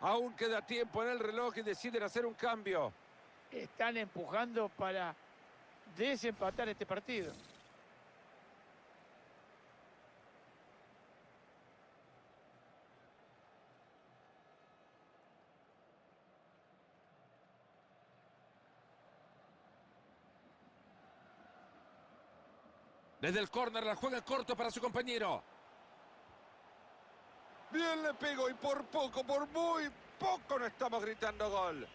Aún queda tiempo en el reloj y deciden hacer un cambio. Están empujando para desempatar este partido. Desde el córner la juega corto para su compañero. Bien le pegó y por poco, por muy poco no estamos gritando gol.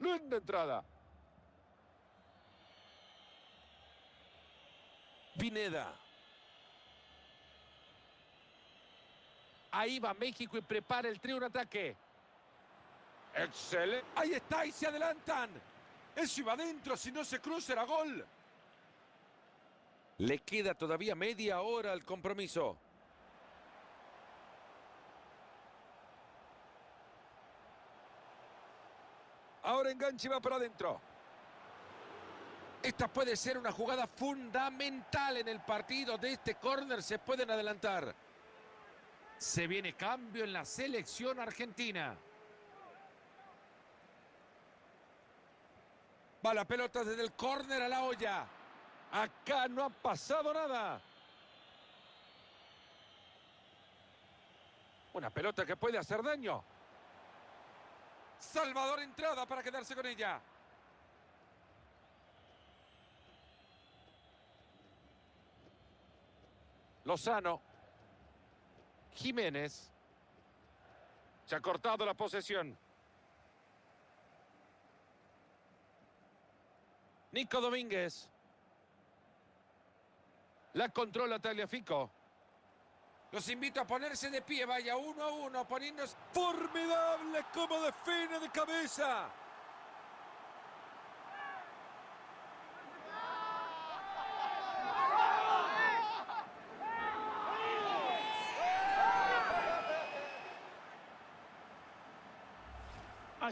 Linda entrada. Pineda. Ahí va México y prepara el trío un ataque. Excelente. Ahí está y se adelantan. Eso iba adentro, si no se cruza era gol. Le queda todavía media hora al compromiso. Ahora enganche y va para adentro. Esta puede ser una jugada fundamental en el partido. De este córner se pueden adelantar. Se viene cambio en la selección argentina. Va la pelota desde el córner a la olla. Acá no ha pasado nada. Una pelota que puede hacer daño. Salvador entrada para quedarse con ella. Lozano. Jiménez. Se ha cortado la posesión. Nico Domínguez. La controla Tagliafico. Los invito a ponerse de pie, vaya uno a uno, poniéndose... ¡Formidable como define de cabeza!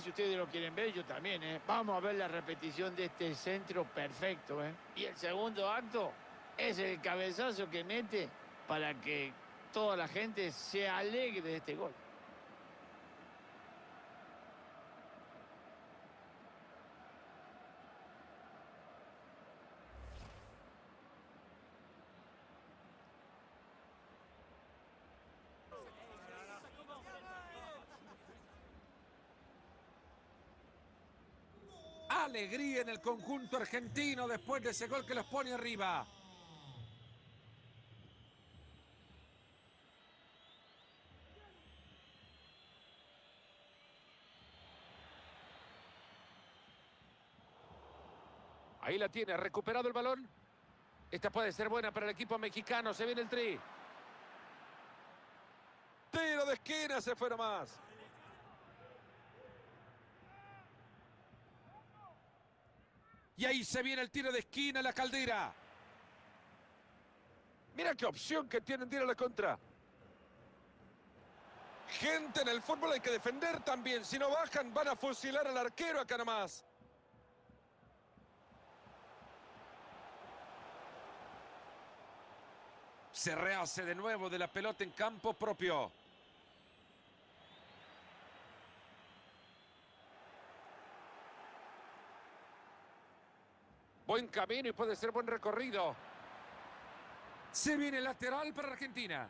Si ustedes lo quieren ver, yo también, ¿eh? Vamos a ver la repetición de este centro perfecto, ¿eh? Y el segundo acto es el cabezazo que mete para que toda la gente se alegre de este gol. Alegría en el conjunto argentino después de ese gol que los pone arriba. Ahí la tiene, recuperado el balón. Esta puede ser buena para el equipo mexicano. Se viene el tri. Tiro de esquina, se fue nomás. Y ahí se viene el tiro de esquina, la caldera. Mira qué opción que tienen tiro a la contra. Gente, en el fútbol hay que defender también. Si no bajan, van a fusilar al arquero acá nomás. Se rehace de nuevo de la pelota en campo propio. Buen camino y puede ser buen recorrido. Se viene lateral para Argentina.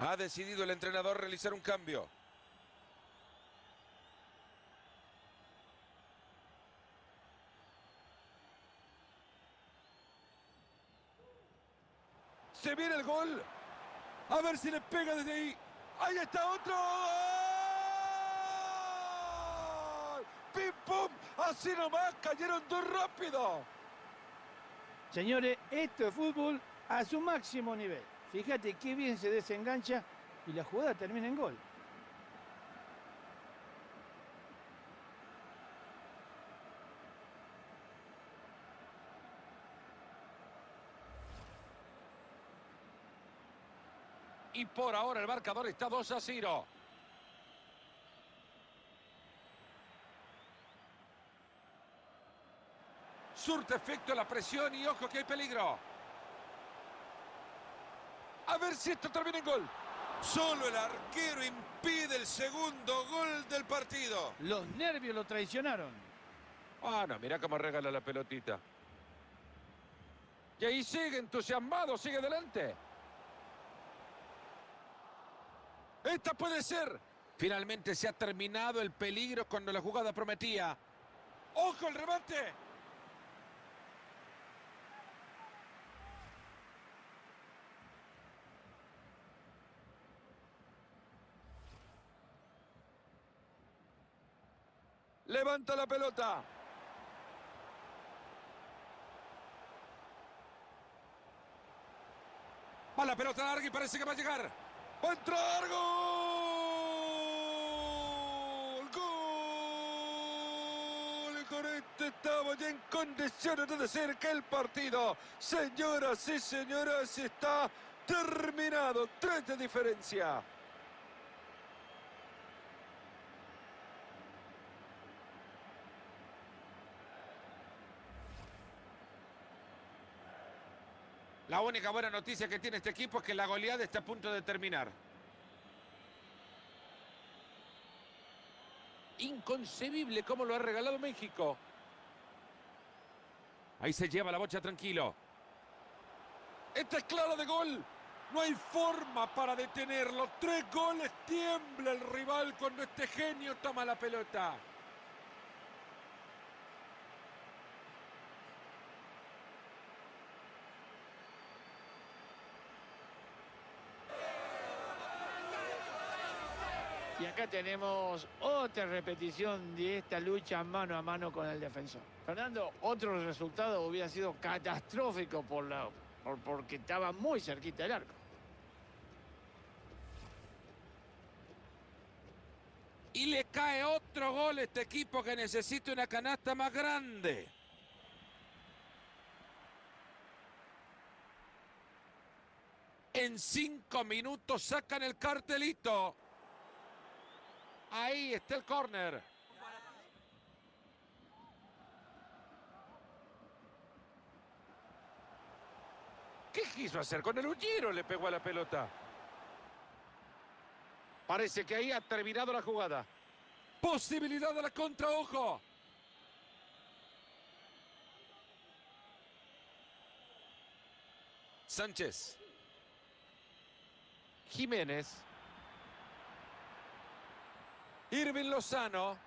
Ha decidido el entrenador realizar un cambio. Se viene el gol. A ver si le pega desde ahí. Ahí está otro. Así nomás cayeron dos rápido. Señores, esto es fútbol a su máximo nivel. Fíjate qué bien se desengancha y la jugada termina en gol. Y por ahora el marcador está 2 a 0. Surte efecto la presión y ojo que hay peligro. A ver si esto termina en gol. Solo el arquero impide el segundo gol del partido. Los nervios lo traicionaron. Ah, no, mira cómo regala la pelotita. Y ahí sigue entusiasmado, sigue adelante. Esta puede ser. Finalmente se ha terminado el peligro cuando la jugada prometía. ¡Ojo el remate! Levanta la pelota. Va la pelota larga y parece que va a llegar. ¡Va a entrar! ¡Gol! ¡Gol! Y con este estamos ya en condiciones de decir que el partido, señoras y señores, está terminado. Tres de diferencia. La única buena noticia que tiene este equipo es que la goleada está a punto de terminar. Inconcebible cómo lo ha regalado México. Ahí se lleva la bocha tranquilo. Esta es clara de gol. No hay forma para detenerlo. Tres goles tiembla el rival cuando este genio toma la pelota. Acá tenemos otra repetición de esta lucha mano a mano con el defensor. Fernando, otro resultado hubiera sido catastrófico por la, por- porque estaba muy cerquita del arco. Y le cae otro gol a este equipo que necesita una canasta más grande. En cinco minutos sacan el cartelito. Ahí está el córner. ¿Qué quiso hacer? Con el giro le pegó a la pelota. Parece que ahí ha terminado la jugada. Posibilidad de la contra, ojo. Sánchez. Jiménez. Irving Lozano.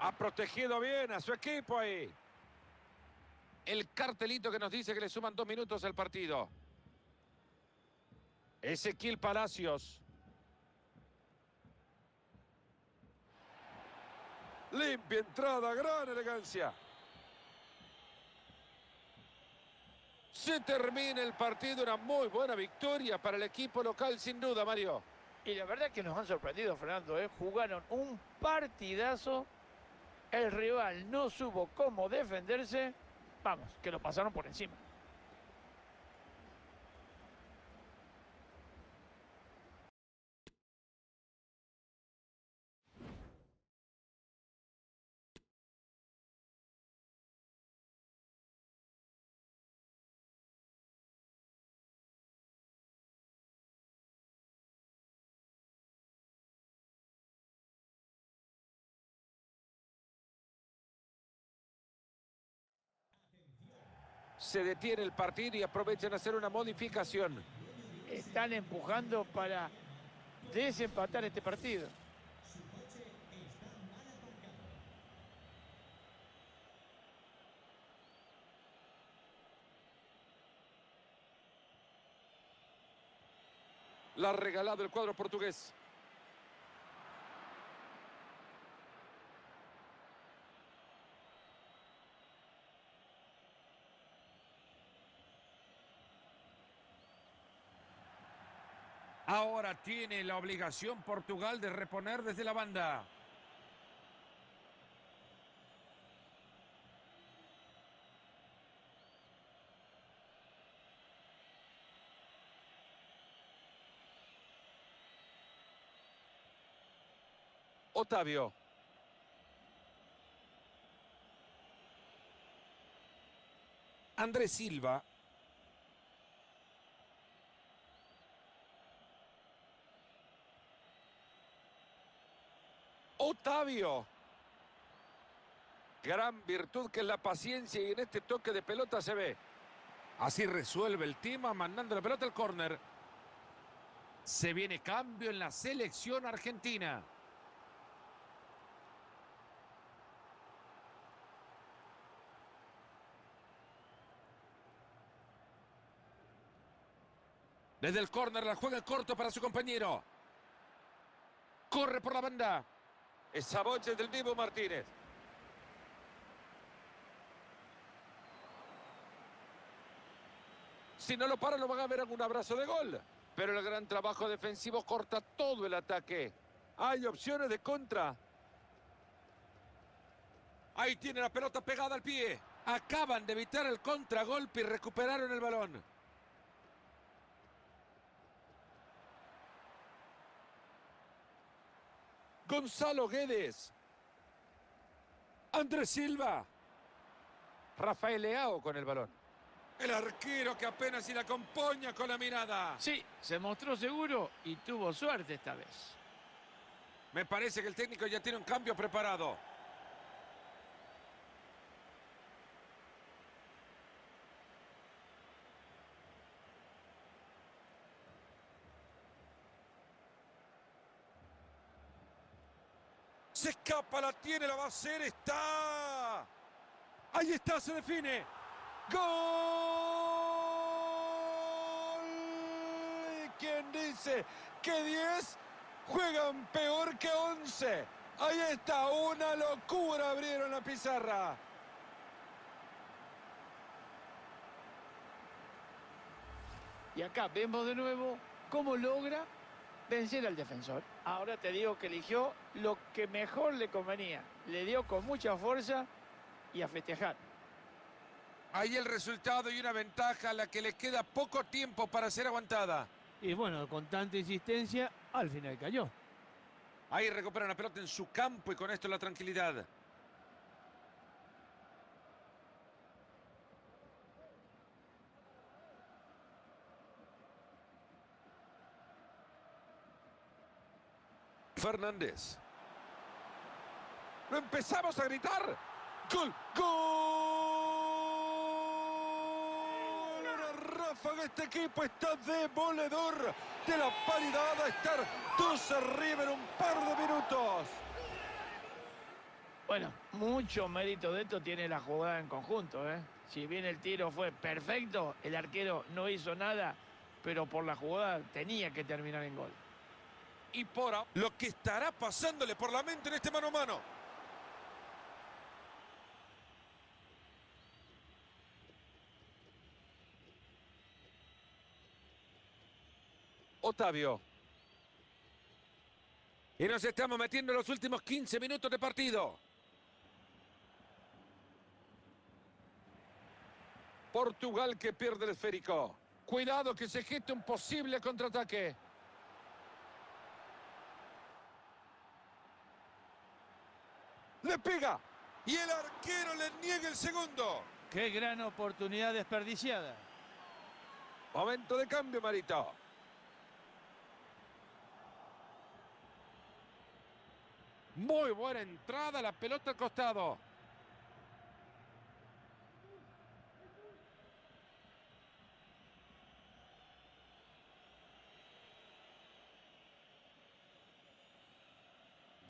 Ha protegido bien a su equipo ahí. El cartelito que nos dice que le suman dos minutos al partido. Ezequiel Palacios. Limpia entrada, gran elegancia. Se termina el partido, una muy buena victoria para el equipo local, sin duda, Mario. Y la verdad que nos han sorprendido, Fernando. ¿eh? Jugaron un partidazo. El rival no supo cómo defenderse. Vamos, que lo pasaron por encima. Se detiene el partido y aprovechan a hacer una modificación. Están empujando para desempatar este partido. La ha regalado el cuadro portugués. Ahora tiene la obligación Portugal de reponer desde la banda. Otavio. Andrés Silva Otavio. Gran virtud que es la paciencia y en este toque de pelota se ve. Así resuelve el tema mandando la pelota al córner. Se viene cambio en la selección argentina. Desde el córner la juega corto para su compañero. Corre por la banda. Esa boche del Divo Martínez. Si no lo para, lo van a ver en un abrazo de gol. Pero el gran trabajo defensivo corta todo el ataque. Hay opciones de contra. Ahí tiene la pelota pegada al pie. Acaban de evitar el contragolpe y recuperaron el balón. Gonzalo Guedes. Andrés Silva. Rafael Leao con el balón. El arquero que apenas si la acompaña con la mirada. Sí, se mostró seguro y tuvo suerte esta vez. Me parece que el técnico ya tiene un cambio preparado. Escapa, la tiene, la va a hacer, está. Ahí está, se define. ¡Gol! ¿Quién dice que 10 juegan peor que 11? Ahí está, una locura abrieron la pizarra. Y acá vemos de nuevo cómo logra vencer al defensor. Ahora te digo que eligió lo que mejor le convenía. Le dio con mucha fuerza y a festejar. Ahí el resultado y una ventaja a la que le queda poco tiempo para ser aguantada. Y bueno, con tanta insistencia, al final cayó. Ahí recuperan la pelota en su campo y con esto la tranquilidad. Fernández. Lo empezamos a gritar. ¡Gol! ¡Gol! Una ráfaga. Este equipo está demoledor de la paridad a estar dos arriba en un par de minutos. Bueno, mucho mérito de esto tiene la jugada en conjunto. ¿eh? Si bien el tiro fue perfecto, el arquero no hizo nada, pero por la jugada tenía que terminar en gol. Y por Lo que estará pasándole por la mente en este mano a mano. Otavio. Y nos estamos metiendo en los últimos 15 minutos de partido. Portugal que pierde el esférico. Cuidado que se geste un posible contraataque. Le pega. Y el arquero le niega el segundo. Qué gran oportunidad desperdiciada. Momento de cambio, Marito. Muy buena entrada, la pelota al costado.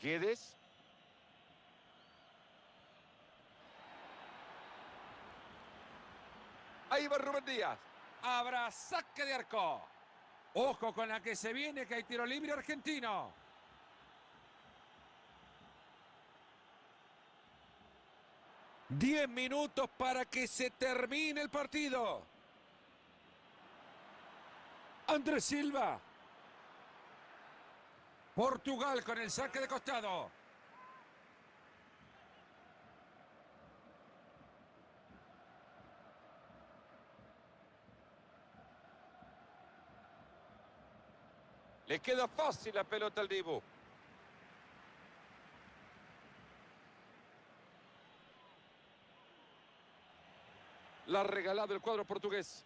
Guedes. Ahí va Rubén Díaz. Habrá saque de arco. Ojo con la que se viene, que hay tiro libre argentino. Diez minutos para que se termine el partido. Andrés Silva. Portugal con el saque de costado. Le queda fácil la pelota al Dibu. La ha regalado el cuadro portugués.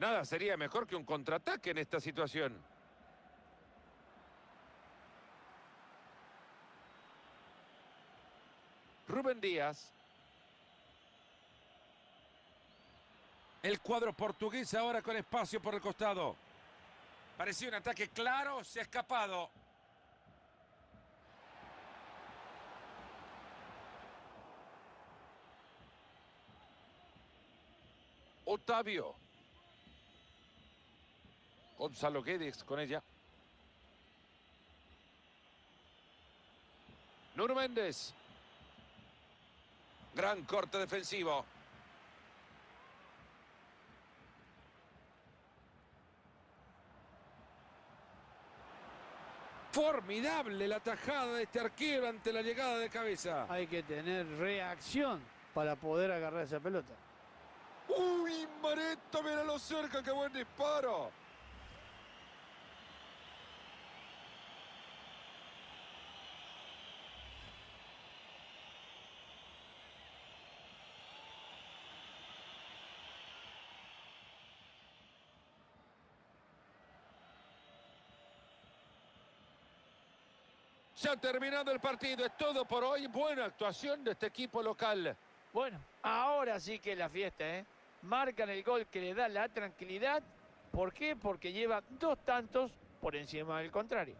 Nada sería mejor que un contraataque en esta situación. Rubén Díaz. El cuadro portugués ahora con espacio por el costado. Parecía un ataque claro, se ha escapado. Otavio. Gonzalo Guedes con ella. Nuno Méndez. Gran corte defensivo. Formidable la tajada de este arquero ante la llegada de cabeza. Hay que tener reacción para poder agarrar esa pelota. Uy, Mareto, míralo cerca, qué buen disparo. Se ha terminado el partido, es todo por hoy. Buena actuación de este equipo local. Bueno, ahora sí que es la fiesta, ¿eh? Marcan el gol que le da la tranquilidad. ¿Por qué? Porque lleva dos tantos por encima del contrario.